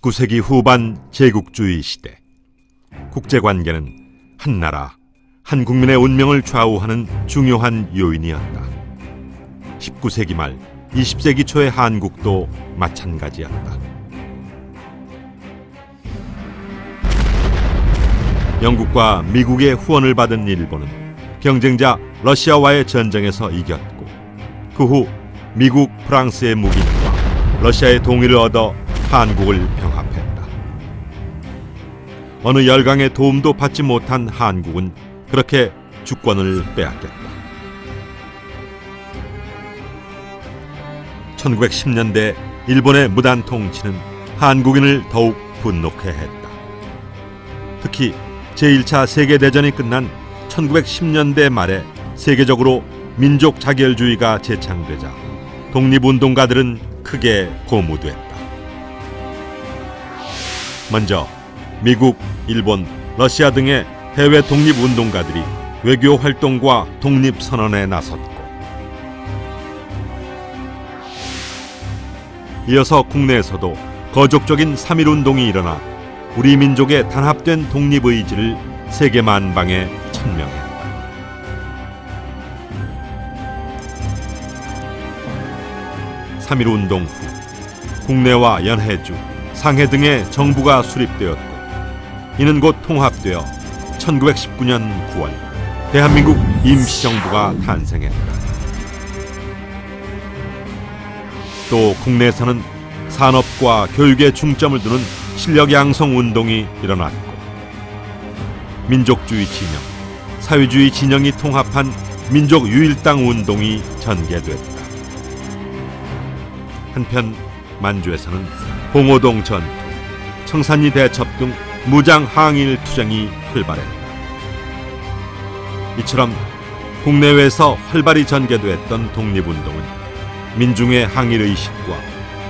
19세기 후반 제국주의 시대 국제 관계는 한 나라 한 국민의 운명을 좌우하는 중요한 요인이었다. 19세기 말 20세기 초의 한국도 마찬가지였다. 영국과 미국의 후원을 받은 일본은 경쟁자 러시아와의 전쟁에서 이겼고 그 후 미국, 프랑스의 무기과 러시아의 동의를 얻어 한국을 병합했다. 어느 열강의 도움도 받지 못한 한국은 그렇게 주권을 빼앗겼다. 1910년대 일본의 무단 통치는 한국인을 더욱 분노케 했다. 특히 제1차 세계대전이 끝난 1910년대 말에 세계적으로 민족 자결주의가 재창되자 독립운동가들은 크게 고무됐다. 먼저 미국, 일본, 러시아 등의 해외 독립운동가들이 외교 활동과 독립 선언에 나섰고 이어서 국내에서도 거족적인 3.1 운동이 일어나 우리 민족의 단합된 독립 의지를 세계 만방에 천명했다. 3.1 운동 후 국내와 연해주, 상해 등의 정부가 수립되었고 이는 곧 통합되어 1919년 9월 대한민국 임시정부가 탄생했다. 또 국내에서는 산업과 교육에 중점을 두는 실력 양성 운동이 일어났고 민족주의 진영, 사회주의 진영이 통합한 민족 유일당 운동이 전개됐다. 한편 만주에서는 봉오동 전투, 청산리 대첩 등 무장 항일 투쟁이 활발했다. 이처럼 국내외에서 활발히 전개됐던 독립운동은 민중의 항일 의식과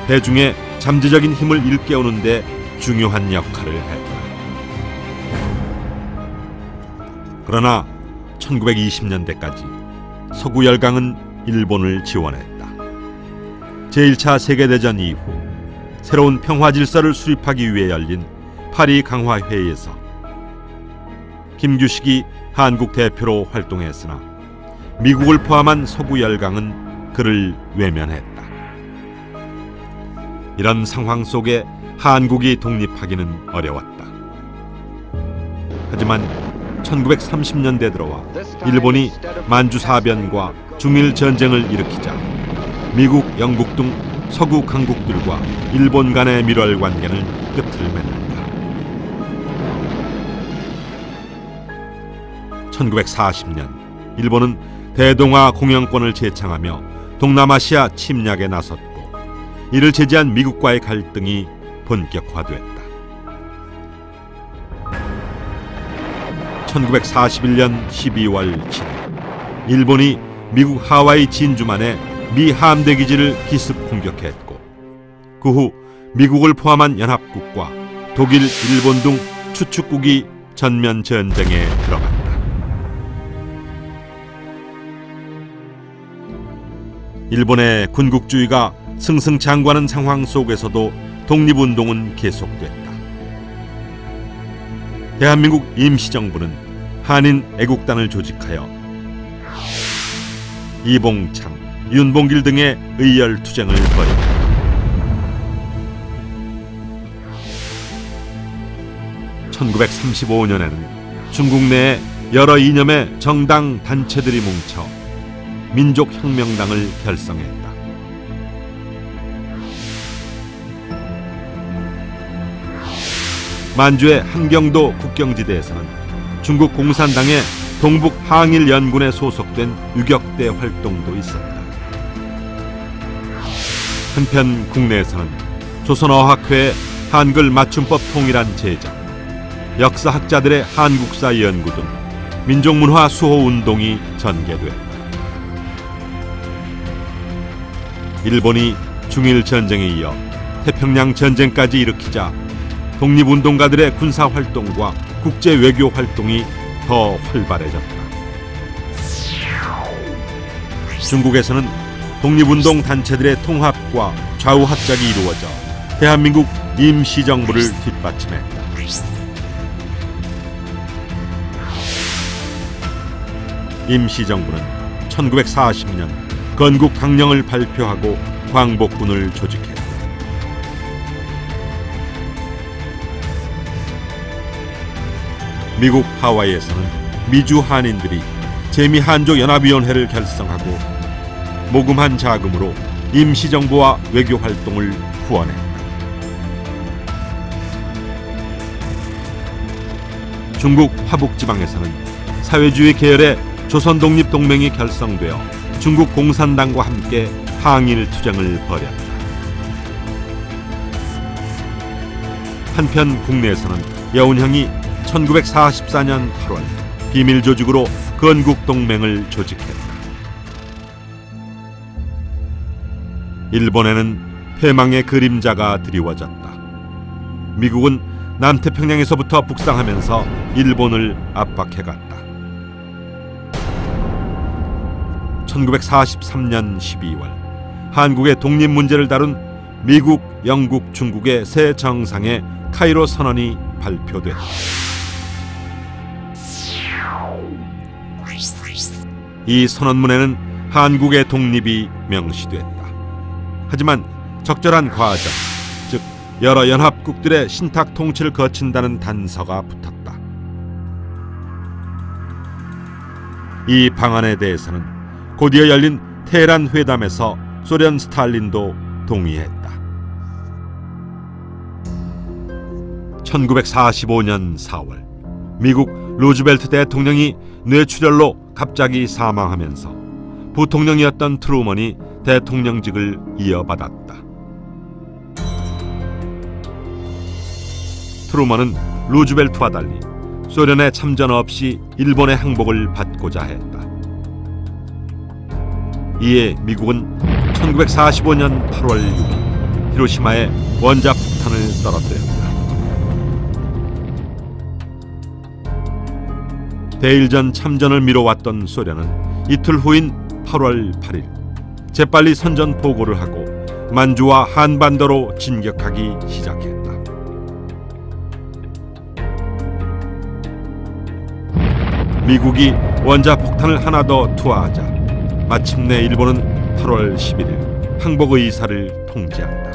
대중의 잠재적인 힘을 일깨우는 데 중요한 역할을 했다. 그러나 1920년대까지 서구 열강은 일본을 지원했다. 제1차 세계대전 이후 새로운 평화 질서를 수립하기 위해 열린 파리 강화 회의에서 김규식이 한국 대표로 활동했으나 미국을 포함한 서구 열강은 그를 외면했다. 이런 상황 속에 한국이 독립하기는 어려웠다. 하지만 1930년대 들어와 일본이 만주 사변과 중일 전쟁을 일으키자 미국, 영국 등 서구 강국들과 일본 간의 밀월 관계는 끝을 맺는다. 1940년 일본은 대동아 공영권을 제창하며 동남아시아 침략에 나섰고 이를 제지한 미국과의 갈등이 본격화됐다. 1941년 12월 7일 일본이 미국 하와이 진주만에 미 함대 기지를 기습 공격했고 그 후 미국을 포함한 연합국과 독일, 일본 등 추축국이 전면 전쟁에 들어갔다. 일본의 군국주의가 승승장구하는 상황 속에서도 독립운동은 계속됐다. 대한민국 임시정부는 한인 애국단을 조직하여 이봉창, 윤봉길 등의 의열 투쟁을 벌였다. (1935년에는) 중국 내에 여러 이념의 정당 단체들이 뭉쳐 민족혁명당을 결성했다. 만주의 한경도 국경지대에서는 중국 공산당의 동북 항일 연군에 소속된 유격대 활동도 있었다. 한편 국내에서는 조선어학회의 한글 맞춤법 통일한 제정, 역사학자들의 한국사 연구 등 민족문화 수호 운동이 전개됐다. 일본이 중일 전쟁에 이어 태평양 전쟁까지 일으키자 독립운동가들의 군사 활동과 국제 외교 활동이 더 활발해졌다. 중국에서는 독립운동 단체들의 통합과 좌우 합작이 이루어져 대한민국 임시 정부를 뒷받침했다. 임시 정부는 1940년 건국 강령을 발표하고 광복군을 조직했다. 미국 하와이에서는 미주 한인들이 재미한족 연합위원회를 결성하고 모금한 자금으로 임시정부와 외교 활동을 후원했다. 중국 화북지방에서는 사회주의 계열의 조선독립동맹이 결성되어 중국 공산당과 함께 항일 투쟁을 벌였다. 한편 국내에서는 여운형이 1944년 8월 비밀 조직으로 건국 동맹을 조직했다. 일본에는 패망의 그림자가 드리워졌다. 미국은 남태평양에서부터 북상하면서 일본을 압박해갔다. 1943년 12월 한국의 독립 문제를 다룬 미국, 영국, 중국의 새 정상의 카이로 선언이 발표됐다. 이 선언문에는 한국의 독립이 명시됐다. 하지만 적절한 과정, 즉 여러 연합국들의 신탁 통치를 거친다는 단서가 붙었다. 이 방안에 대해서는 곧이어 열린 테헤란 회담에서 소련 스탈린도 동의했다. 1945년 4월 미국 루즈벨트 대통령이 뇌출혈로 갑자기 사망하면서 부통령이었던 트루먼이 대통령직을 이어받았다. 트루먼은 루즈벨트와 달리 소련의 참전 없이 일본의 항복을 받고자 했다. 이에 미국은 1945년 8월 6일 히로시마에 원자 폭탄을 떨어뜨렸다. 대일전 참전을 미뤄왔던 소련은 이틀 후인 8월 8일 재빨리 선전 보고를 하고 만주와 한반도로 진격하기 시작했다. 미국이 원자 폭탄을 하나 더 투하하자 마침내 일본은 8월 11일 항복 의사를 통지한다.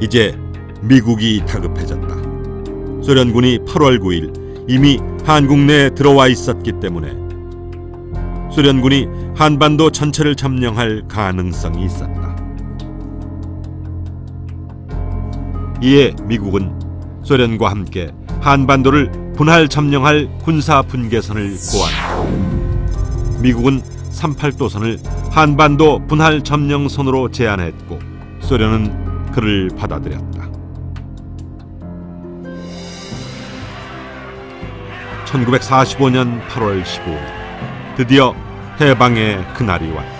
이제 미국이 다급해졌다. 소련군이 8월 9일 이미 한국 내에 들어와 있었기 때문에 소련군이 한반도 전체를 점령할 가능성이 있었다. 이에 미국은 소련과 함께 한반도를 분할 점령할 군사 분계선을 고안했고 미국은 38도선을 한반도 분할 점령선으로 제안했고 소련은 그를 받아들였다. 1945년 8월 15일 드디어 해방의 그날이 왔다.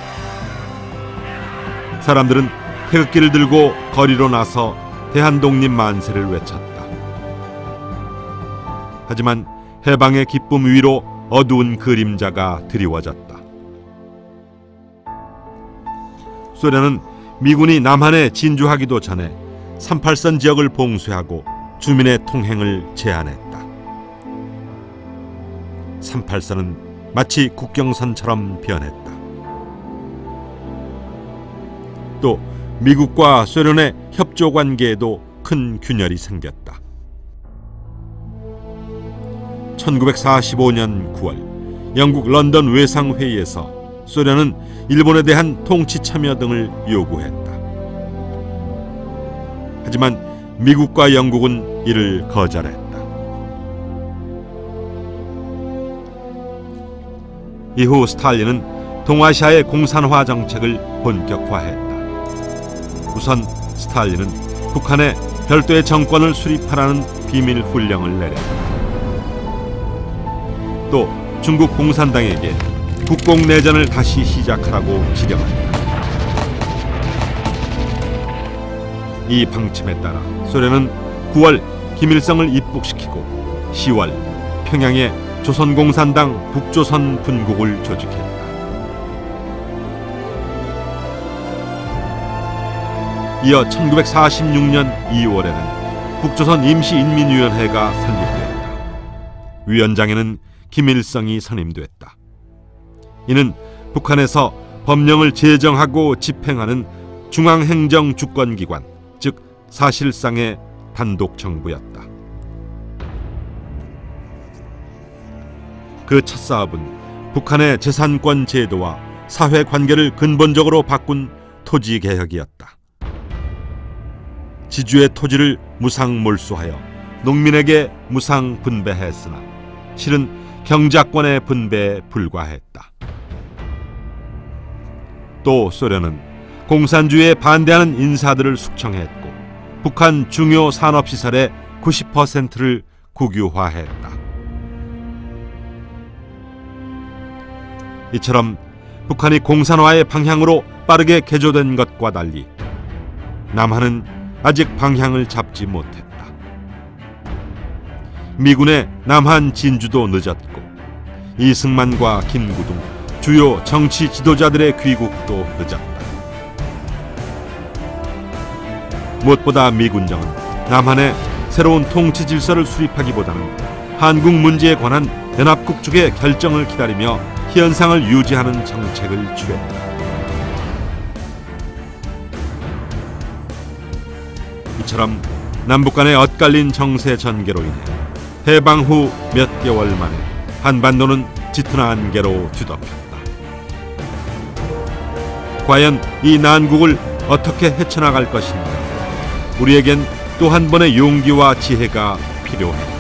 사람들은 태극기를 들고 거리로 나서 대한독립 만세를 외쳤다. 하지만 해방의 기쁨 위로 어두운 그림자가 드리워졌다. 소련은 미군이 남한에 진주하기도 전에 38선 지역을 봉쇄하고 주민의 통행을 제한했다. 38선은 마치 국경선처럼 변했다. 또 미국과 소련의 협조 관계에도 큰 균열이 생겼다. 1945년 9월 영국 런던 외상 회의에서 소련은 일본에 대한 통치 참여 등을 요구했다. 하지만 미국과 영국은 이를 거절했다. 이후 스탈린은 동아시아의 공산화 정책을 본격화했다. 우선 스탈린은 북한에 별도의 정권을 수립하라는 비밀 훈령을 내렸다. 또 중국 공산당에게 국공 내전을 다시 시작하라고 지령한다. 이 방침에 따라 소련은 9월 김일성을 입국시키고 10월 평양에 조선공산당 북조선 분국을 조직했다. 이어 1946년 2월에는 북조선 임시인민위원회가 설립되었다. 위원장에는 김일성이 선임됐다. 이는 북한에서 법령을 제정하고 집행하는 중앙행정 주권기관, 즉 사실상의 단독 정부였다. 그 첫 사업은 북한의 재산권 제도와 사회 관계를 근본적으로 바꾼 토지 개혁이었다. 지주의 토지를 무상 몰수하여 농민에게 무상 분배했으나 실은 경작권의 분배에 불과했다. 또 소련은 공산주의에 반대하는 인사들을 숙청했고 북한 중요 산업시설의 90%를 국유화했다. 이처럼 북한이 공산화의 방향으로 빠르게 개조된 것과 달리 남한은 아직 방향을 잡지 못했다. 미군의 남한 진주도 늦었고 이승만과 김구 등 주요 정치 지도자들의 귀국도 늦었다. 무엇보다 미군정은 남한의 새로운 통치 질서를 수립하기보다는 한국 문제에 관한 연합국 측의 결정을 기다리며 현상을 유지하는 정책을 취했다. 이처럼 남북 간의 엇갈린 정세 전개로 인해 해방 후 몇 개월 만에 한반도는 짙은 안개로 뒤덮였다. 과연 이 난국을 어떻게 헤쳐나갈 것인가? 우리에겐 또 한 번의 용기와 지혜가 필요했다.